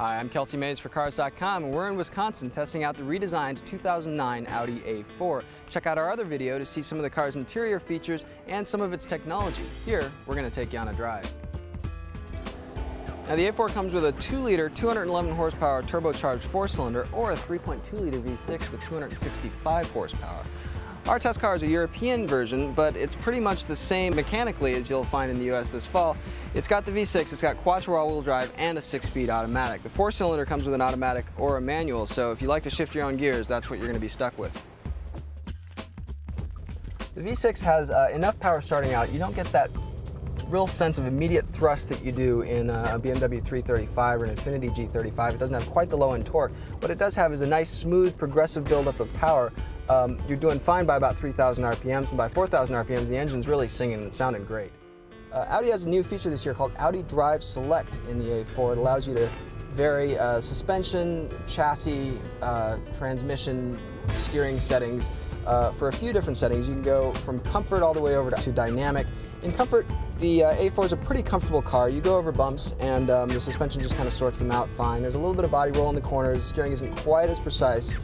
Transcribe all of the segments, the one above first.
Hi, I'm Kelsey Mays for Cars.com and we're in Wisconsin testing out the redesigned 2009 Audi A4. Check out our other video to see some of the car's interior features and some of its technology. Here, we're going to take you on a drive. Now the A4 comes with a 2-liter, 211 horsepower turbocharged 4-cylinder or a 3.2-liter V6 with 265 horsepower. Our test car is a European version, but it's pretty much the same mechanically as you'll find in the US this fall. It's got the V6, it's got quattro all-wheel drive, and a six-speed automatic. The four-cylinder comes with an automatic or a manual, so if you like to shift your own gears, that's what you're going to be stuck with. The V6 has uh, enough power starting out. You don't get that real sense of immediate thrust that you do in a BMW 335 or an Infiniti G35. It doesn't have quite the low end torque. What it does have is a nice, smooth, progressive buildup of power um, you're doing fine by about 3,000 RPMs, and by 4,000 RPMs, the engine's really singing and sounding great. Uh, Audi has a new feature this year called Audi Drive Select in the A4. It allows you to vary uh, suspension, chassis, uh, transmission, steering settings. Uh, for a few different settings, you can go from comfort all the way over to dynamic. In comfort, the uh, A4 is a pretty comfortable car. You go over bumps and um, the suspension just kind of sorts them out fine. There's a little bit of body roll in the corners. Steering isn't quite as precise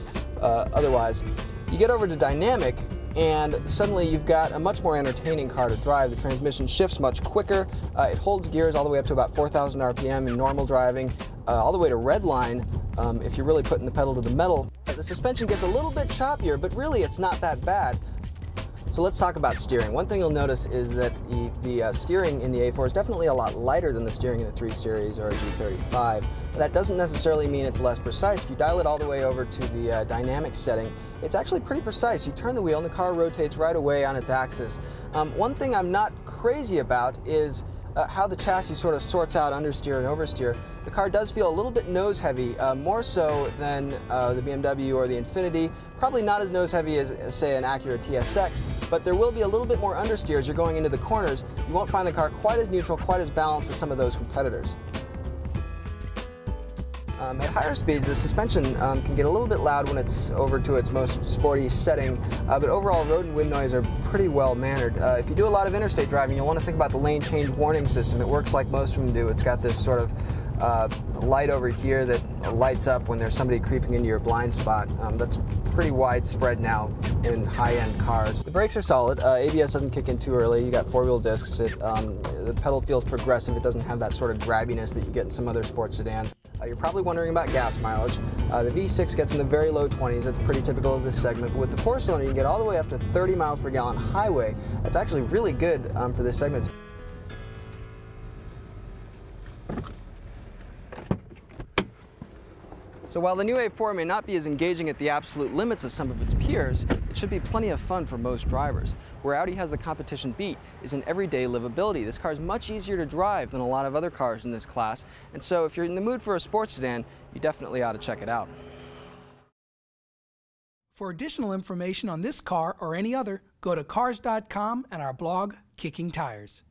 uh, otherwise. You get over to dynamic and suddenly you've got a much more entertaining car to drive. The transmission shifts much quicker. Uh, it holds gears all the way up to about 4,000 RPM in normal driving, uh, all the way to redline um, if you're really putting the pedal to the metal. The suspension gets a little bit choppier, but really it's not that bad. So let's talk about steering. One thing you'll notice is that the, the uh, steering in the A4 is definitely a lot lighter than the steering in the 3 Series or a G35. But that doesn't necessarily mean it's less precise. If you dial it all the way over to the uh, dynamic setting, it's actually pretty precise. You turn the wheel and the car rotates right away on its axis. Um, one thing I'm not crazy about is uh, how the chassis sort of sorts out understeer and oversteer. The car does feel a little bit nose heavy, uh, more so than uh, the BMW or the Infiniti. Probably not as nose heavy as, as, say, an Acura TSX, but there will be a little bit more understeer as you're going into the corners. You won't find the car quite as neutral, quite as balanced as some of those competitors. Um, at higher speeds, the suspension um, can get a little bit loud when it's over to its most sporty setting, uh, but overall road and wind noise are pretty well mannered. Uh, if you do a lot of interstate driving, you'll want to think about the lane change warning system. It works like most of them do. It's got this sort of uh, light over here that lights up when there's somebody creeping into your blind spot. Um, that's pretty widespread now in high-end cars. The brakes are solid. Uh, ABS doesn't kick in too early. You got four-wheel discs. It, um, the pedal feels progressive. It doesn't have that sort of grabbiness that you get in some other sports sedans. Uh, you're probably wondering about gas mileage. Uh, the V6 gets in the very low 20s. That's pretty typical of this segment. But with the four-cylinder, you can get all the way up to 30 miles per gallon highway. That's actually really good um, for this segment. So while the new A4 may not be as engaging at the absolute limits as some of its peers, it should be plenty of fun for most drivers. Where Audi has the competition beat is in everyday livability. This car is much easier to drive than a lot of other cars in this class, and so if you're in the mood for a sports sedan, you definitely ought to check it out. For additional information on this car or any other, go to cars.com and our blog, Kicking Tires.